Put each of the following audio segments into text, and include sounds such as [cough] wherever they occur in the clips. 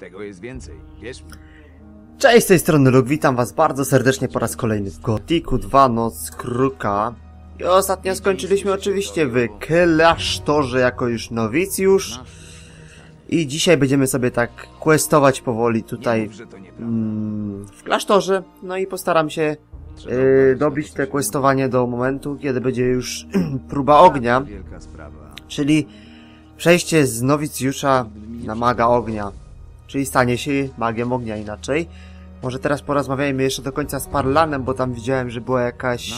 Tego jest więcej, wierz mi. Cześć, z tej strony Luke, witam was bardzo serdecznie po raz kolejny w Gotiku 2 Noc Kruka. I ostatnio skończyliśmy oczywiście w klasztorze jako już nowicjusz. I dzisiaj będziemy sobie tak questować powoli tutaj mm, w klasztorze. No i postaram się yy, dobić te questowanie do momentu, kiedy będzie już [clears throat] [clears throat] próba ognia. Wielka sprawa. Czyli przejście z nowicjusza na maga ognia. Czyli stanie się magiem ognia inaczej. Może teraz porozmawiajmy jeszcze do końca z Parlanem, bo tam widziałem, że była jakaś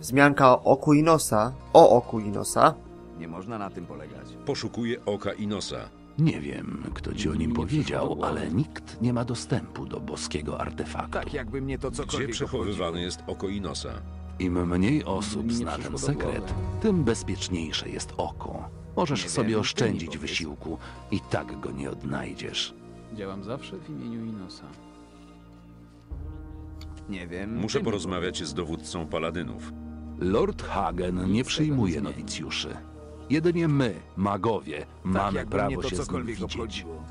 wzmianka o oku Inosa. O oku Inosa. Nie można na tym polegać. Poszukuje oka Inosa. Nie wiem, kto ci o nim powiedział, ale nikt nie ma dostępu do boskiego artefaktu. Tak jakby mnie to Gdzie cokolwiek przechowywane jest oko Inosa? Im mniej osób nie zna ten przyszło do sekret, tym bezpieczniejsze jest oko. Możesz Nie sobie wiem, oszczędzić ty mi powiedz. wysiłku i tak go nie odnajdziesz. Działam zawsze w imieniu Inosa. Nie wiem. Muszę porozmawiać z dowódcą paladynów. Lord Hagen nie przyjmuje nowicjuszy. Jedynie my, magowie. Tak mamy jakby mnie prawo to się z nim cokolwiek widzieć. obchodziło.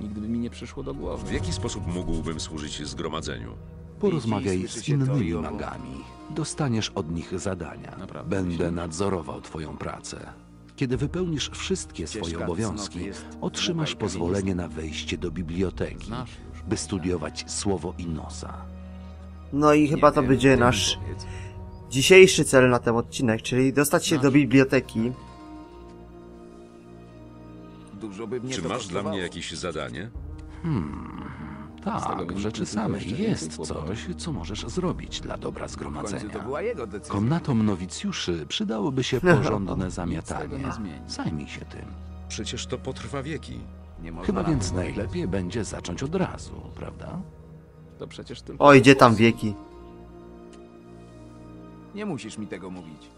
Nigdy by mi nie przyszło do W głowy. jaki sposób mógłbym służyć zgromadzeniu? Porozmawiaj Widzi, z słyszycie to i innymi owo. magami. Dostaniesz od nich zadania. Naprawdę, Będę nadzorował twoją pracę. Kiedy wypełnisz wszystkie swoje obowiązki, otrzymasz pozwolenie na wejście do biblioteki, by studiować słowo Inosa. No i chyba to będzie nasz dzisiejszy cel na ten odcinek, czyli dostać się do biblioteki. Dużo by mnie Czy masz dla mnie jakieś zadanie? Tak, w rzeczy samej jest coś, co możesz zrobić dla dobra zgromadzenia. była jego decyzja. Komnatom nowicjuszy przydałoby się [laughs] porządne zamiatanie. Zajmij się tym. Przecież to potrwa wieki. Nie można Chyba więc najlepiej będzie zacząć od razu, prawda? To przecież tylko... Oj, gdzie tam wieki? Nie musisz mi tego mówić.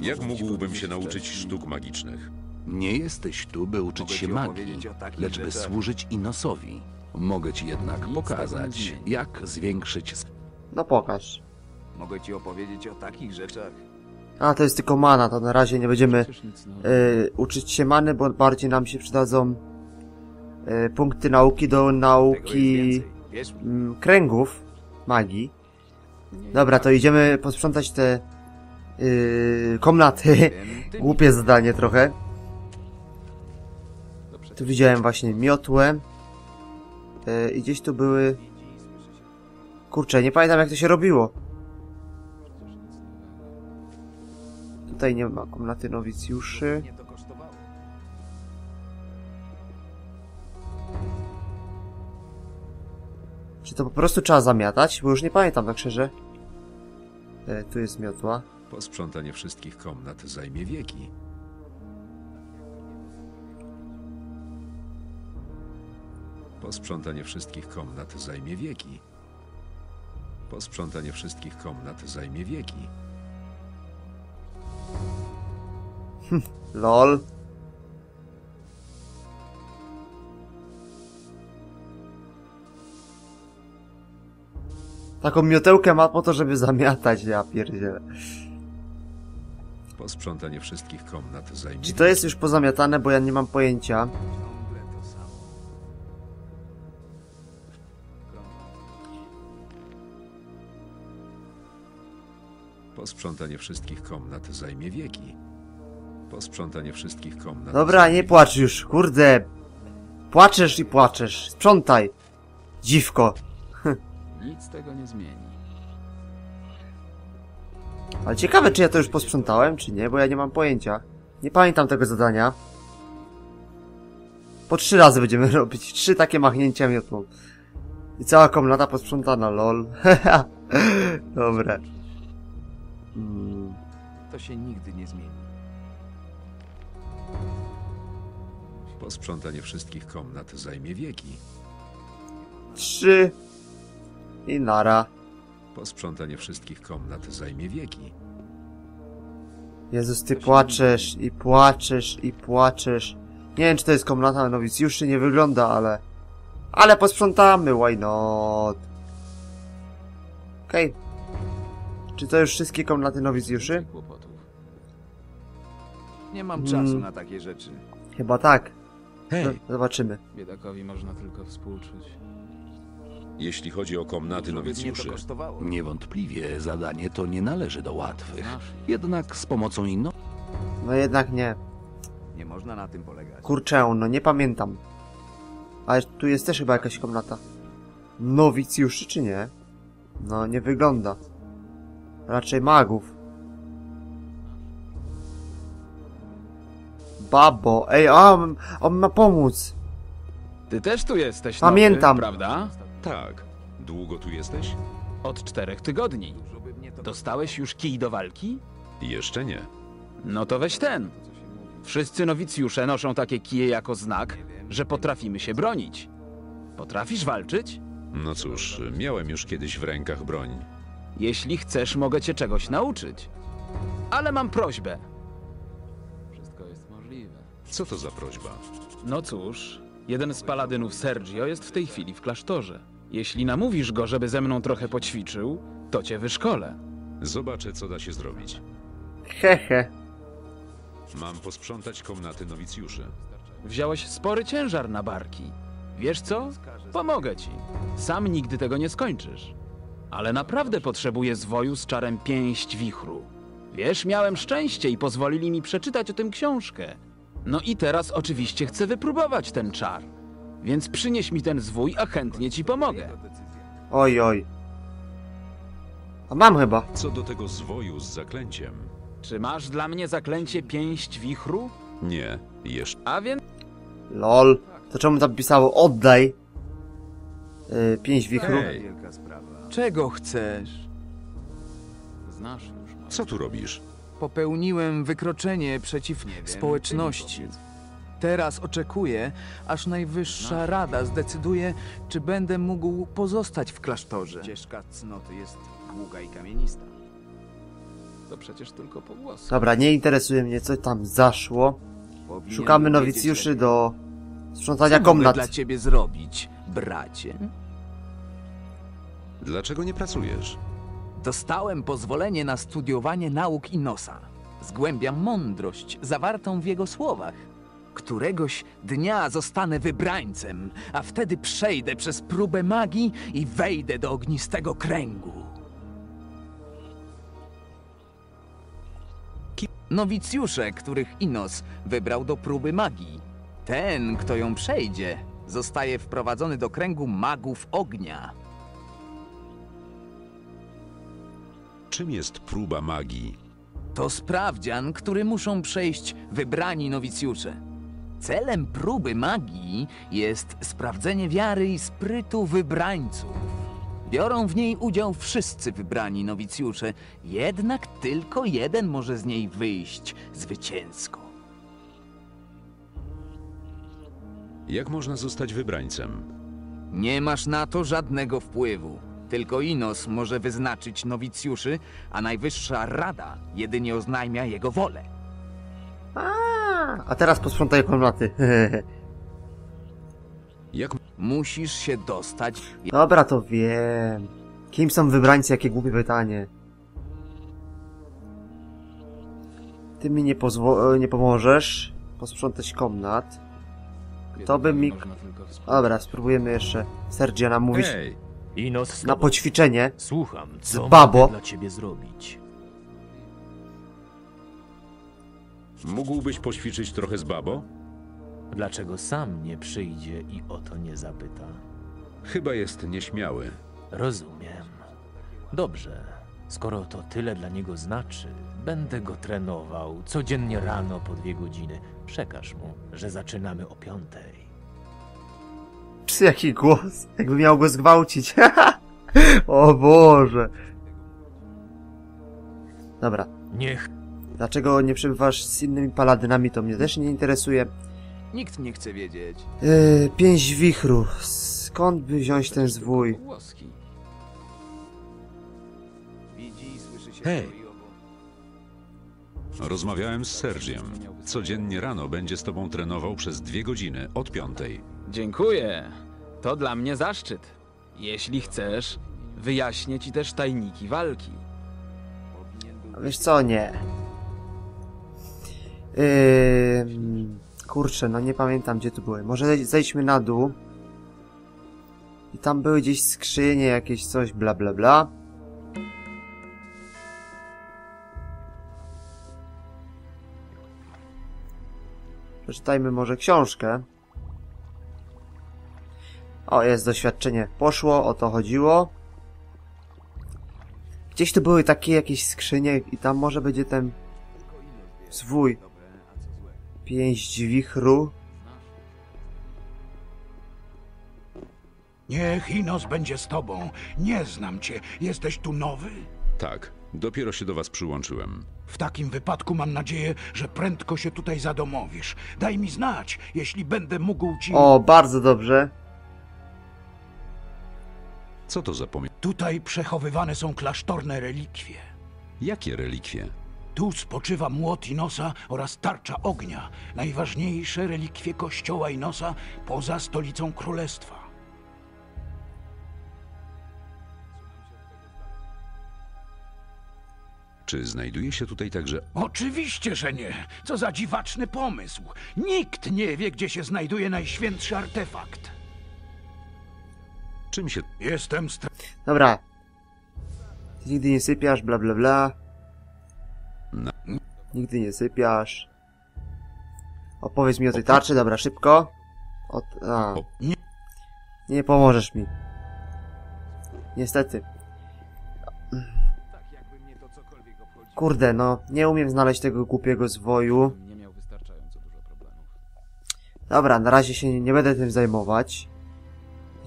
Jak mógłbym się nauczyć sztuk magicznych? Nie jesteś tu, by uczyć Mogę się ci magii, opowiedzieć o takich lecz by rzeczach. służyć Inosowi. Mogę ci jednak Nic tego nie pokazać, zmieni. jak zwiększyć No pokaż. Mogę ci opowiedzieć o takich rzeczach. A, to jest tylko mana, to na razie nie będziemy Przecież nic nowego. y, uczyć się many, bo bardziej nam się przydadzą y, punkty nauki do Tego jest nauki więcej. Mm, kręgów magii. Dobra, to idziemy posprzątać te y, komnaty. [laughs] Głupie zadanie trochę. Tu widziałem właśnie miotłę. Y, I gdzieś tu były... Kurczę, nie pamiętam jak to się robiło. Tutaj nie ma komnaty nowicjuszy. Czy to po prostu trzeba zamiatać? Bo już nie pamiętam tak szczerze. E, tu jest miotła. Posprzątanie wszystkich komnat zajmie wieki. Posprzątanie wszystkich komnat zajmie wieki. Posprzątanie wszystkich komnat zajmie wieki. LOL. Taką miotełkę ma po to, żeby zamiatać, ja pierdzielę. Posprzątanie wszystkich komnat zajmie Czy to jest już pozamiatane, bo ja nie mam pojęcia. Posprzątanie wszystkich komnat zajmie wieki. Posprzątanie wszystkich komnat. Dobra, nie płacz już, kurde. Płaczesz i płaczesz. Sprzątaj. Dziwko. [laughs] nic tego nie zmieni. Ale ciekawe, czy ja to już posprzątałem, czy nie, bo ja nie mam pojęcia. Nie pamiętam tego zadania. Po trzy razy będziemy [laughs] robić. Trzy takie machnięcia miotłą. I cała komnata posprzątana, lol. [laughs] Dobre. Mm, To się nigdy nie zmieni. Posprzątanie wszystkich komnat zajmie wieki. trzy. I nara. Posprzątanie wszystkich komnat zajmie wieki. Jezus, ty płaczesz i płaczesz i płaczesz. Nie wiem, czy to jest komnata nowicjuszy, nie wygląda, ale... Ale posprzątamy, why not? Okej. Czy to już wszystkie komnaty nowicjuszy? Nie mam czasu na takie rzeczy. Chyba tak. Hej, No, zobaczymy. Biedakowi można tylko współczuć. jeśli chodzi o komnaty mnie to nowicjuszy, kosztowało. Niewątpliwie zadanie to nie należy do łatwych. Jednak z pomocą inną No jednak nie. Nie można na tym polegać. Kurczę, no nie pamiętam. Ale tu jest też chyba jakaś komnata. Nowicjuszy czy nie? No nie wygląda. Raczej magów. Babo, ej, a, on, on ma pomóc. Ty też tu jesteś Pamiętam. Nowy, prawda? tak. Długo tu jesteś? Od czterech tygodni. Dostałeś już kij do walki? Jeszcze nie. No to weź ten. Wszyscy nowicjusze noszą takie kije jako znak, że potrafimy się bronić. Potrafisz walczyć? No cóż, miałem już kiedyś w rękach broń. Jeśli chcesz, mogę cię czegoś nauczyć. Ale mam prośbę. Wszystko jest możliwe. Co to za prośba? No cóż, jeden z paladynów Sergio jest w tej chwili w klasztorze. Jeśli namówisz go, żeby ze mną trochę poćwiczył, to cię wyszkolę. Zobaczę, co da się zrobić. Hehe. Mam posprzątać komnaty nowicjuszy. Wziąłeś spory ciężar na barki. Wiesz co? Pomogę ci. Sam nigdy tego nie skończysz. Ale naprawdę potrzebuję zwoju z czarem pięść wichru. Wiesz, miałem szczęście i pozwolili mi przeczytać o tym książkę. No i teraz oczywiście chcę wypróbować ten czar. Więc przynieś mi ten zwój, a chętnie ci pomogę. Oj, oj. A mam chyba. Co do tego zwoju z zaklęciem? Czy masz dla mnie zaklęcie pięść wichru? Nie, jeszcze. A więc Lol. To czemu tam pisało oddaj? Yy, pięć wichru. Hej. Czego chcesz? znasz już moje. Co tu robisz? Popełniłem wykroczenie przeciw Nie wiem, społeczności. ty mi powiedz. Teraz oczekuję, aż Najwyższa Rada zdecyduje, czy będę mógł pozostać w klasztorze. Ścieżka cnoty jest długa i kamienista. To przecież tylko pogłosy. Dobra, nie interesuje mnie co tam zaszło. Powinien Szukamy wiedzieć nowicjuszy lepiej. do Co sprzątania mogę komnat. dla ciebie zrobić, bracie? Dlaczego nie pracujesz? Dostałem pozwolenie na studiowanie nauk Inosa. Zgłębiam mądrość zawartą w jego słowach. Któregoś dnia zostanę wybrańcem, a wtedy przejdę przez próbę magii i wejdę do ognistego kręgu. Nowicjusze, których Inos wybrał do próby magii. Ten, kto ją przejdzie, zostaje wprowadzony do kręgu magów ognia. Czym jest próba magii? To sprawdzian, który muszą przejść wybrani nowicjusze. Celem próby magii jest sprawdzenie wiary i sprytu wybrańców. Biorą w niej udział wszyscy wybrani nowicjusze, jednak tylko jeden może z niej wyjść zwycięsko. Jak można zostać wybrańcem? Nie masz na to żadnego wpływu. Tylko Inos może wyznaczyć nowicjuszy, a Najwyższa Rada jedynie oznajmia jego wolę. A teraz posprzątaj komnaty. [laughs] Jak Musisz się dostać Dobra, to wiem. Kim są wybrańcy? Jakie głupie pytanie. Ty mi nie, pozwo- nie pomożesz posprzątać komnat. To by mi... Można tylko współczuć. Dobra, spróbujemy jeszcze Sergia namówić Hej, Inos z na poćwiczenie. Słucham, z co babo. mogę dla ciebie zrobić. mógłbyś poćwiczyć trochę z babo? Dlaczego sam nie przyjdzie i o to nie zapyta? Chyba jest nieśmiały. Rozumiem. Dobrze. Skoro to tyle dla niego znaczy, będę go trenował codziennie rano po dwie godziny. Przekaż mu, że zaczynamy o piątej. Psy, jaki głos. Jakby miał go zgwałcić. [laughs] o Boże. Dobra. Niech Dlaczego nie przebywasz z innymi paladynami, to mnie też nie interesuje. Nikt nie chce wiedzieć. Yy, pięć wichru. Skąd by wziąć ten zwój? Hej. Rozmawiałem z Sergiem. Codziennie rano będzie z tobą trenował przez dwie godziny, od piątej. Dziękuję. To dla mnie zaszczyt. Jeśli chcesz, wyjaśnię ci też tajniki walki. Wiesz co, nie. Yy, kurczę, no nie pamiętam gdzie tu były. Może zej- zejdźmy na dół. I tam były gdzieś skrzynie, jakieś coś, bla bla bla. Przeczytajmy może książkę. O, jest doświadczenie. Poszło, o to chodziło. Gdzieś tu były takie jakieś skrzynie i tam może będzie ten zwój. Pięść wichru. Niech Inos będzie z tobą. Nie znam cię. Jesteś tu nowy? Tak, dopiero się do was przyłączyłem. W takim wypadku mam nadzieję, że prędko się tutaj zadomowisz. Daj mi znać, jeśli będę mógł ci... O, bardzo dobrze. Co to za pomie... Tutaj przechowywane są klasztorne relikwie. Jakie relikwie? Tu spoczywa młot Inosa oraz tarcza ognia. Najważniejsze relikwie kościoła Inosa poza stolicą królestwa. Czy znajduje się tutaj także... Oczywiście, że nie. Co za dziwaczny pomysł. Nikt nie wie, gdzie się znajduje najświętszy artefakt. Czym się... Jestem stra- Dobra. Ty nigdy nie sypiasz, bla bla bla. No. Nigdy nie sypiasz. Opowiedz mi o tej tarczy, dobra, szybko. O, a. Nie pomożesz mi. Niestety. Kurde, no, nie umiem znaleźć tego głupiego zwoju. Dobra, na razie się nie będę tym zajmować.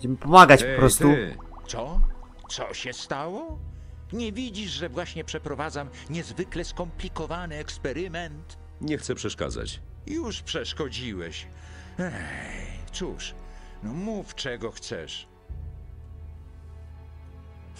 Będziemy pomagać po prostu. ty! Co? Co się stało? Nie widzisz, że właśnie przeprowadzam niezwykle skomplikowany eksperyment? Nie chcę przeszkadzać. Już przeszkodziłeś. Ej, cóż, no mów czego chcesz.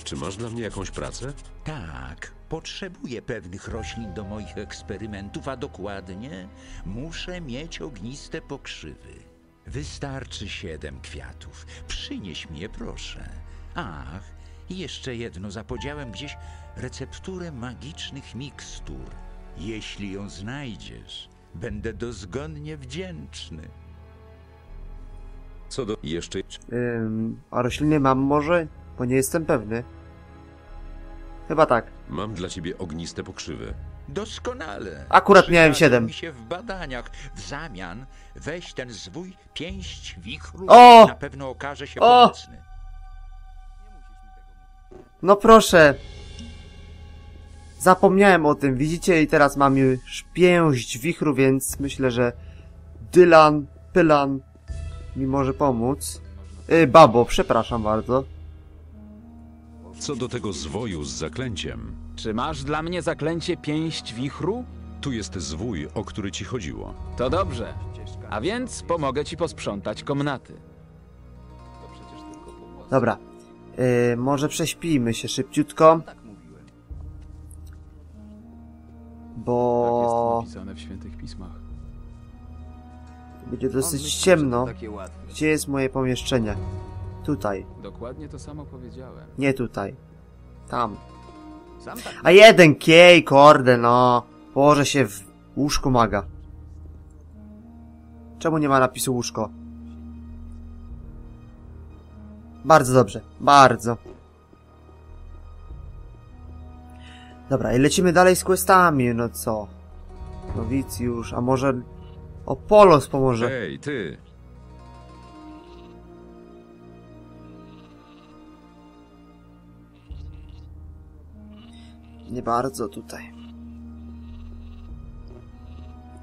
Czy masz dla mnie jakąś pracę? Tak, potrzebuję pewnych roślin do moich eksperymentów, a dokładnie muszę mieć ogniste pokrzywy. Wystarczy siedem kwiatów. Przynieś mi je, proszę. Ach, i jeszcze jedno, zapodziałem gdzieś recepturę magicznych mikstur. Jeśli ją znajdziesz, będę dozgonnie wdzięczny. Co do... Jeszcze... Ym, a rośliny mam może? Bo nie jestem pewny. Chyba tak. Mam dla ciebie ogniste pokrzywy. Doskonale. Akurat miałem siedem. mi się w badaniach. W zamian weź ten zwój pięść wichru. O! Na pewno okaże się O! pomocny. No proszę. Zapomniałem o tym, widzicie? I teraz mam już pięść wichru, więc myślę, że Dylan, Pylan mi może pomóc. Yy, babo, przepraszam bardzo. Co do tego zwoju z zaklęciem, Czy masz dla mnie zaklęcie pięść wichru? tu jest zwój, o który ci chodziło. To dobrze. A więc pomogę ci posprzątać komnaty. Dobra. Yy, może prześpijmy się szybciutko, Tak. Tak bo jest napisane w świętych pismach. będzie dosyć ciemno. Gdzie jest moje pomieszczenie? Tutaj. Dokładnie to samo powiedziałem. Nie tutaj. Tam. Tak A jeden kiej, korde, no. Położę się w łóżku maga. Czemu nie ma napisu łóżko? Bardzo dobrze, bardzo. Dobra, i lecimy dalej z questami, no co? Nowicjusz, a może... O, Polos pomoże. Hej, ty! Nie bardzo tutaj.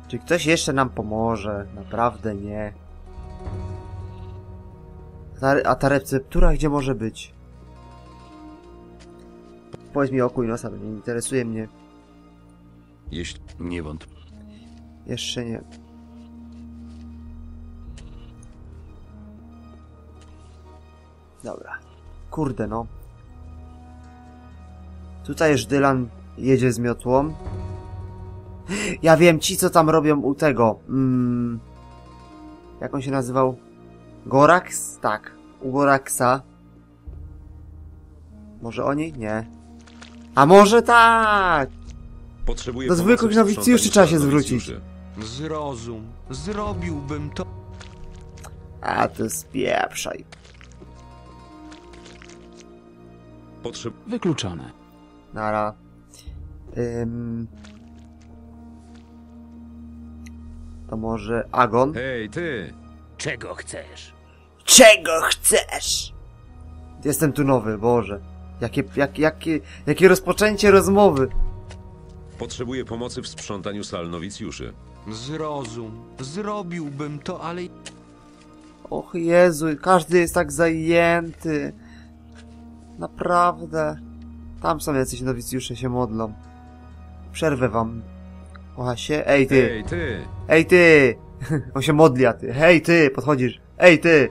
Czy ktoś jeszcze nam pomoże? Naprawdę nie. A ta receptura gdzie może być? Powiedz mi okuj nosa, bo nie interesuje mnie. Jeśli... Nie wątpię. Jeszcze nie. Dobra. Kurde no. Tutaj już Dylan jedzie z miotłą. Ja wiem, ci co tam robią u tego. Mm, jak on się nazywał? Gorax? Tak. U Goraxa. Może oni? Nie. A może tak! Potrzebuję Do zwykłych nowicjuszy trzeba się zwrócić. Zrozum. Zrobiłbym to. A ty spieprzaj. Potrzeb... Wykluczone. Nara. Ym... To może Agon? Hej, ty! Czego chcesz? Czego chcesz? Jestem tu nowy, Boże. Jakie, jak, jakie, jakie rozpoczęcie rozmowy. Potrzebuję pomocy w sprzątaniu sal nowicjuszy. Zrozum. Zrobiłbym to, ale Och Jezu, każdy jest tak zajęty. Naprawdę. Tam są jacyś nowicjusze się modlą. Przerwę wam. Kocha się? Ej ty! Hej, ty! Ej ty! [laughs] On się modli, a ty. Hej ty! Podchodzisz. Ej ty!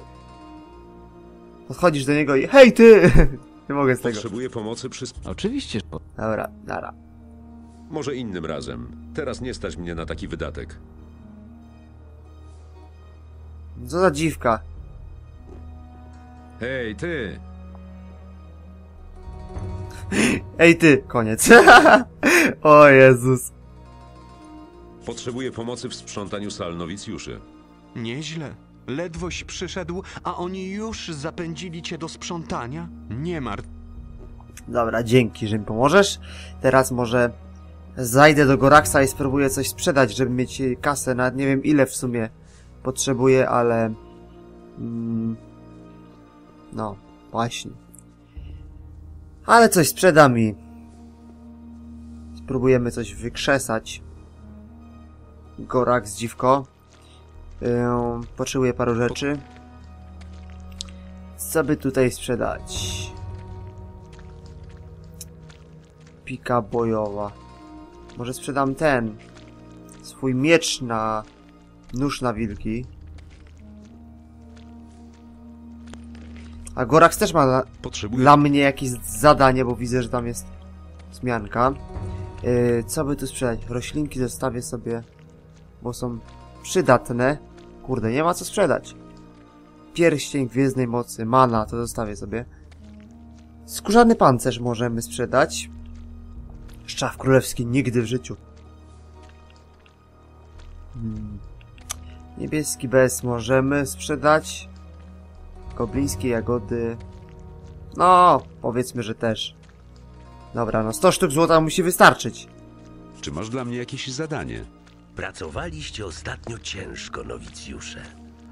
Podchodzisz do niego i hej ty! [laughs] Nie mogę z tego. Potrzebuję pomocy przy... Oczywiście. po- Dobra, nara. Może innym razem. Teraz nie stać mnie na taki wydatek. Co za dziwka. Hej, ty! [laughs] Ej ty! Koniec. [laughs] o Jezus. Potrzebuję pomocy w sprzątaniu sal nowicjuszy. nieźle. Ledwoś przyszedł, a oni już zapędzili cię do sprzątania? Nie martw. Dobra, dzięki, że mi pomożesz. Teraz może zajdę do Goraksa i spróbuję coś sprzedać, żeby mieć kasę. Nawet nie wiem ile w sumie potrzebuję, ale... Mm, no, właśnie. Ale coś sprzedam i... Spróbujemy coś wykrzesać. Goraks, dziwko. Ym, potrzebuję paru rzeczy. Co by tutaj sprzedać? Pika bojowa. Może sprzedam ten. Swój miecz na... Nóż na wilki. A Gorax też ma dla, Potrzebuję... dla mnie jakieś zadanie, bo widzę, że tam jest zmianka. Yy, co by tu sprzedać? Roślinki zostawię sobie, bo są przydatne. Kurde, nie ma co sprzedać. Pierścień Gwiezdnej Mocy, mana, to zostawię sobie. Skórzany pancerz możemy sprzedać. Szczaw królewski nigdy w życiu. Hmm. Niebieski bez możemy sprzedać. Goblińskie jagody. No, powiedzmy, że też. Dobra, no 100 sztuk złota musi wystarczyć. Czy masz dla mnie jakieś zadanie? Pracowaliście ostatnio ciężko, nowicjusze.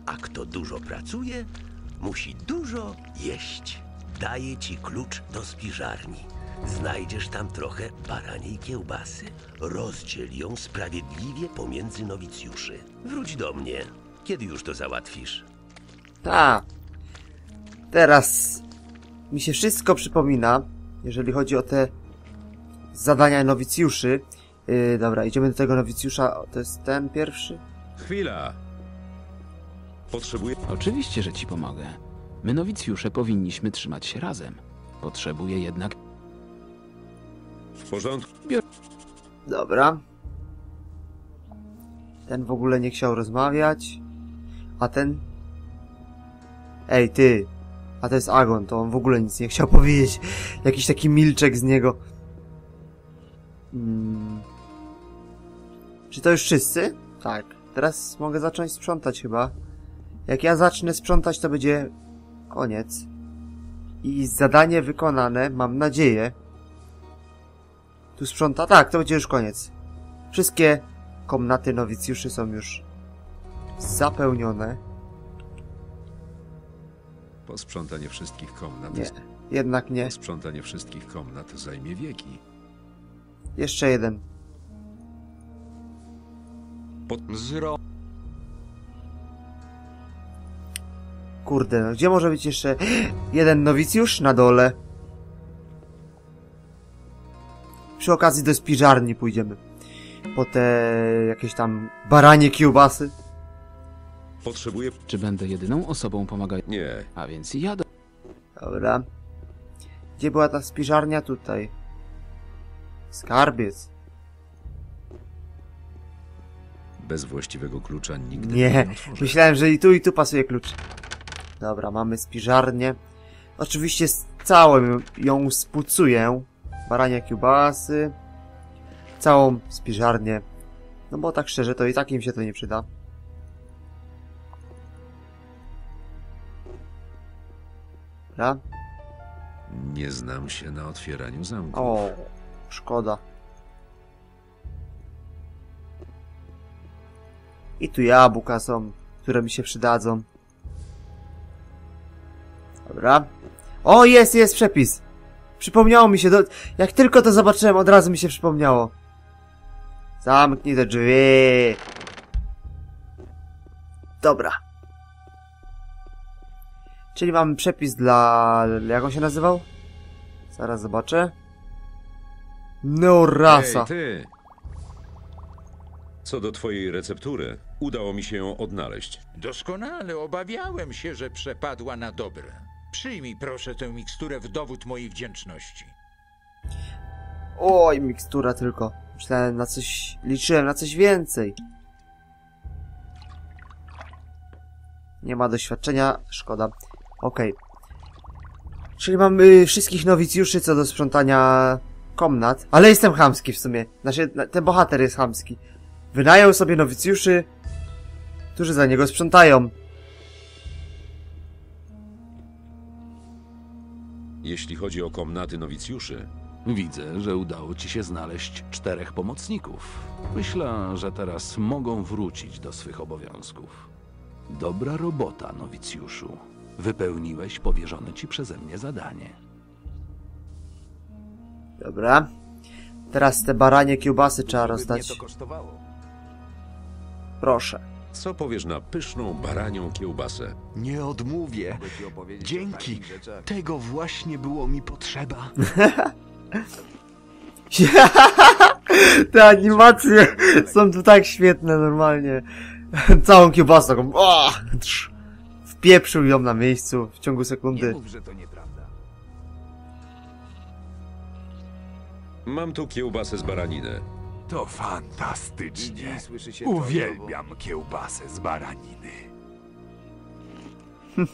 A kto dużo pracuje, musi dużo jeść. Daję ci klucz do spiżarni. Znajdziesz tam trochę baraniej kiełbasy. Rozdziel ją sprawiedliwie pomiędzy nowicjuszy. Wróć do mnie, kiedy już to załatwisz. A. Teraz mi się wszystko przypomina, jeżeli chodzi o te zadania nowicjuszy. Yy, dobra, idziemy do tego nowicjusza. To jest ten pierwszy? Chwila! Potrzebuję... Oczywiście, że ci pomogę. My, nowicjusze, powinniśmy trzymać się razem. Potrzebuję jednak... W porządku. Dobra. Ten w ogóle nie chciał rozmawiać. A ten... Ej, ty! A to jest Agon, to on w ogóle nic nie chciał [laughs] powiedzieć. Jakiś taki milczek z niego. Hmm. Czy to już wszyscy? Tak. Teraz mogę zacząć sprzątać chyba. Jak ja zacznę sprzątać, to będzie koniec. I zadanie wykonane, mam nadzieję. Tu sprząta? Tak, to będzie już koniec. Wszystkie komnaty nowicjuszy są już zapełnione. Posprzątanie wszystkich komnat... Nie, jednak nie. Posprzątanie wszystkich komnat zajmie wieki. Jeszcze jeden. Zro... Kurde, no gdzie może być jeszcze jeden nowicjusz? Na dole. Przy okazji do spiżarni pójdziemy. Po te jakieś tam baranie kiełbasy. Potrzebuję... Czy będę jedyną osobą pomagającą? Nie. A więc ja do... Dobra. Gdzie była ta spiżarnia? Tutaj. Skarbiec. Bez właściwego klucza nigdy Nie, otworzę. myślałem, że i tu i tu pasuje klucz. Dobra, mamy spiżarnię. Oczywiście z całą ją spucuję. Barania kiełbasy. Całą spiżarnię No bo tak szczerze, to i tak im się to nie przyda. Dobra. Nie znam się na otwieraniu zamków. O, szkoda. I tu jabłka są, które mi się przydadzą. Dobra. O, jest, jest przepis. Przypomniało mi się, do... jak tylko to zobaczyłem, od razu mi się przypomniało. Zamknij te drzwi. Dobra. Czyli mamy przepis dla... jak on się nazywał? Zaraz zobaczę. Neorasa. Hej, ty! Co do twojej receptury, udało mi się ją odnaleźć. Doskonale obawiałem się, że przepadła na dobre. Przyjmij proszę tę miksturę w dowód mojej wdzięczności. Oj, mikstura tylko. Myślałem na coś... Liczyłem na coś więcej. Nie ma doświadczenia. Szkoda. Okej. Czyli mamy wszystkich nowicjuszy co do sprzątania komnat. Ale jestem chamski w sumie. Znaczy, na- ten bohater jest chamski. Wynajął sobie nowicjuszy, którzy za niego sprzątają. Jeśli chodzi o komnaty nowicjuszy, Widzę, że udało ci się znaleźć czterech pomocników. Myślę, że teraz mogą wrócić do swych obowiązków. Dobra robota, nowicjuszu. Wypełniłeś powierzone ci przeze mnie zadanie. Dobra. Teraz te baranie kiełbasy trzeba rozdać. to kosztowało. Proszę. co powiesz na pyszną baranią kiełbasę? Nie odmówię. Dzięki. Tego właśnie było mi potrzeba. [laughs] Te animacje są tu tak świetne normalnie. Całą kiełbasę taką. o, trz. Wpieprzył ją na miejscu w ciągu Nie sekundy. mów, że to nieprawda. Mam tu kiełbasę z baraniny. To fantastycznie. Słyszy się to Uwielbiam kiełbasę z baraniny. [laughs]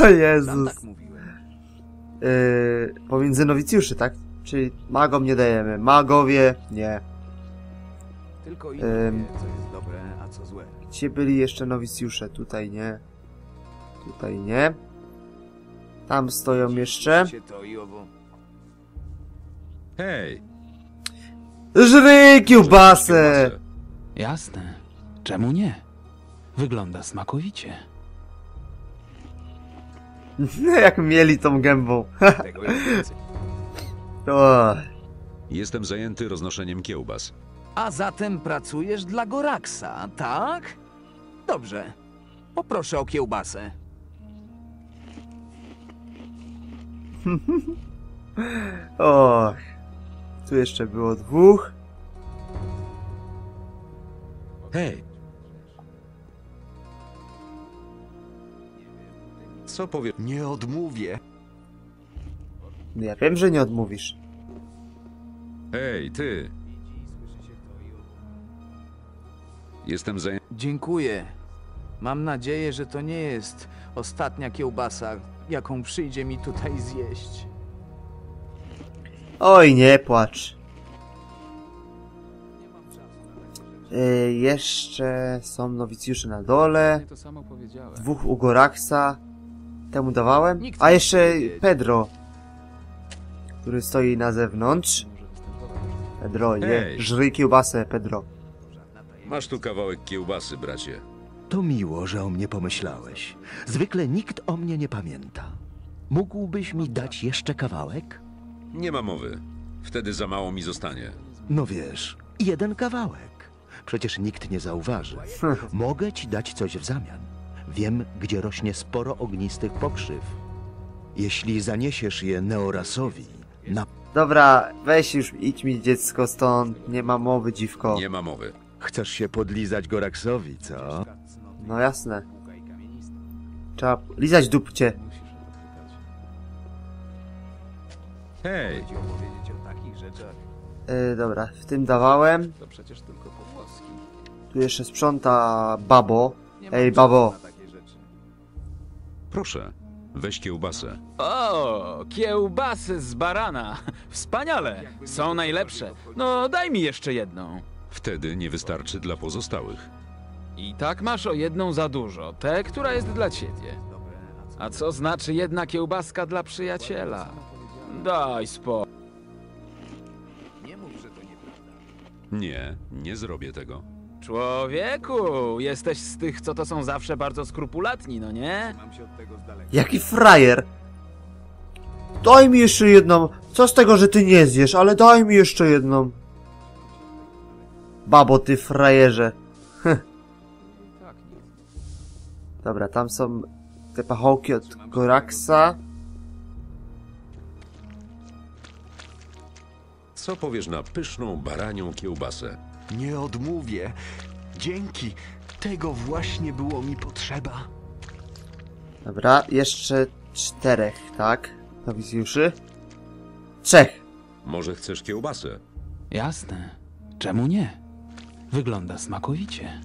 O Jezus. tak. Yy, pomiędzy nowicjuszy, tak? Czyli magom nie dajemy. Magowie nie. Tylko i Ym. Byli jeszcze nowicjusze? Tutaj nie. Tutaj nie. Tam stoją jeszcze. To. Hej! Żry kiełbasę! Jasne. Czemu nie? Wygląda smakowicie. [laughs] Jak mieli tą gębą. Tego [laughs] jest więcej. o, Jestem zajęty roznoszeniem kiełbas. A zatem pracujesz dla Goraksa, tak? Dobrze. Poproszę o kiełbasę. [laughs] o. Tu jeszcze było dwóch. Hej! Co powiesz? Nie odmówię. Ja wiem, że nie odmówisz. Hej, ty! Jestem zajęty. Dziękuję. Mam nadzieję, że to nie jest ostatnia kiełbasa, jaką przyjdzie mi tutaj zjeść. Oj, nie płacz. Yy, jeszcze są nowicjusze na dole. to samo powiedziałem. Dwóch u Goraksa. Temu dawałem. A jeszcze. Pedro. Który stoi na zewnątrz. Pedro, nie. Hej. Żryj kiełbasę, Pedro. Masz tu kawałek kiełbasy, bracie. To miło, że o mnie pomyślałeś. Zwykle nikt o mnie nie pamięta. Mógłbyś mi dać jeszcze kawałek? Nie ma mowy. Wtedy za mało mi zostanie. No wiesz, jeden kawałek. Przecież nikt nie zauważy. [laughs] Mogę ci dać coś w zamian. Wiem, gdzie rośnie sporo ognistych pokrzyw. Jeśli zaniesiesz je Neorasowi, na Dobra, weź już, idź mi dziecko stąd. Nie ma mowy, dziwko. Nie ma mowy. chcesz się podlizać Goraksowi, co? No jasne. Trzeba lizać dupcie. Hej! Ci opowiedzieć o takich rzeczach. Yy, dobra, w tym dawałem. To przecież tylko pogłoski. Tu jeszcze sprząta babo. Ej, babo. Proszę, Weź kiełbasę. O, kiełbasy z barana. Wspaniale. Są najlepsze. No, daj mi jeszcze jedną. Wtedy nie wystarczy dla pozostałych. I tak masz o jedną za dużo. Tę, która jest dla ciebie. A co znaczy jedna kiełbaska dla przyjaciela? Daj spokój. Nie mów, że to nieprawda. Nie, nie zrobię tego. Człowieku, jesteś z tych, co to są zawsze bardzo skrupulatni, no nie? Jaki frajer! Daj mi jeszcze jedną. Co z tego, że ty nie zjesz, ale daj mi jeszcze jedną. Babo, ty frajerze. Dobra, tam są te pachołki od Goraksa. Co powiesz na pyszną baranią kiełbasę? Nie odmówię. Dzięki. Tego właśnie było mi potrzeba. Dobra, jeszcze czterech, tak? Nowicjuszy? Trzech. Może chcesz kiełbasę? Jasne. Czemu nie? Wygląda smakowicie.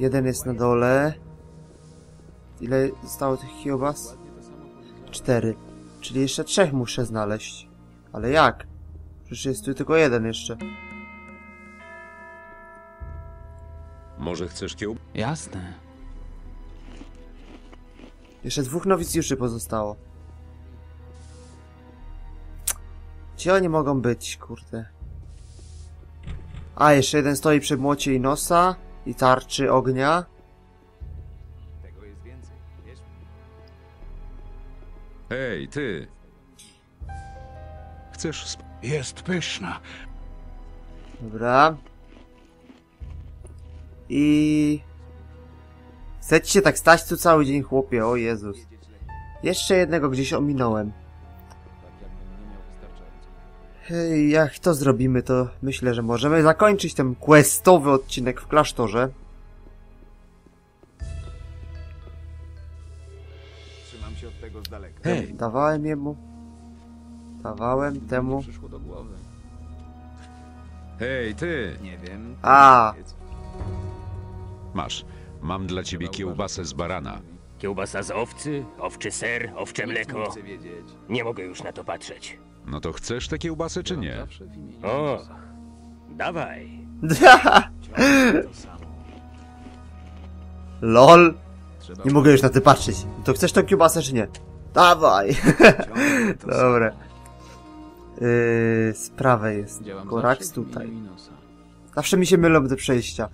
Jeden jest na dole. Ile zostało tych kiełbas? Cztery. Czyli jeszcze trzech muszę znaleźć. Ale jak? Przecież jest tu tylko jeden jeszcze. Może chcesz kiełbasę? Jasne. Jeszcze dwóch nowicjuszy pozostało. Gdzie oni mogą być, kurde? A, jeszcze jeden stoi przy młocie i nosa i tarczy ognia. Tego jest więcej. Wiesz? Hej, ty! Chcesz sp- Jest pyszna. Dobra. I... Chcecie się tak stać tu cały dzień, chłopie? O Jezus. Jeszcze jednego gdzieś ominąłem. Hej, jak to zrobimy, to myślę, że możemy zakończyć ten questowy odcinek w klasztorze. Trzymam się od tego z daleka. Hej! Dawałem jemu. Dawałem temu. Przyszło do głowy. Hej, ty! Nie wiem. A. Masz. Mam dla ciebie kiełbasę z barana. Kiełbasa z owcy, owczy ser, owcze mleko. Nie mogę już na to patrzeć. No to chcesz tę kiełbasę czy nie? O, dawaj. To. [laughs] LOL. Nie mogę już na ty patrzeć. To chcesz tą kiełbasę czy nie? Dawaj. To [laughs] Dobra. Yy, z prawej jest w tutaj. Zawsze mi się mylą te przejścia.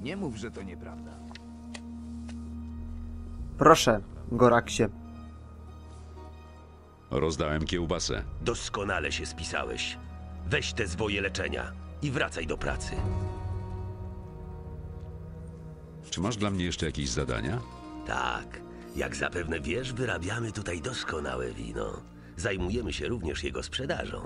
Nie mów, że to nieprawda. Proszę, Goraksie. Rozdałem kiełbasę. Doskonale się spisałeś. Weź te zwoje leczenia i wracaj do pracy. Czy masz dla mnie jeszcze jakieś zadania? Tak, jak zapewne wiesz, wyrabiamy tutaj doskonałe wino. Zajmujemy się również jego sprzedażą.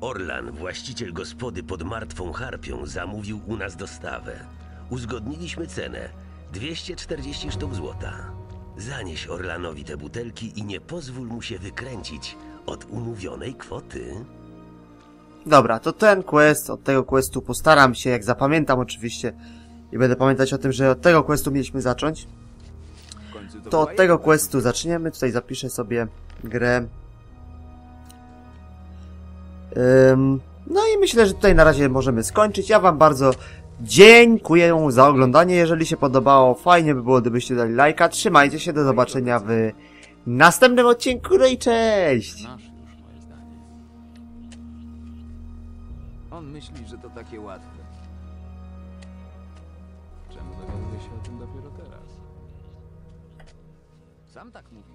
Orlan, właściciel gospody pod Martwą Harpią, zamówił u nas dostawę. Uzgodniliśmy cenę 240 sztuk złota. Zanieś Orlanowi te butelki i nie pozwól mu się wykręcić od umówionej kwoty. Dobra, to ten quest, od tego questu postaram się, jak zapamiętam oczywiście. I będę pamiętać o tym, że od tego questu mieliśmy zacząć. W końcu to od tego questu zaczniemy. Tutaj zapiszę sobie grę. Ym, no i myślę, że tutaj na razie możemy skończyć. Ja wam bardzo dziękuję za oglądanie. Jeżeli się podobało, fajnie by było, gdybyście dali lajka. Trzymajcie się, do zobaczenia w następnym odcinku. No i cześć! On myśli, że to takie łatwe. Czemu dowiaduje się o tym dopiero teraz? Sam tak mówiłem.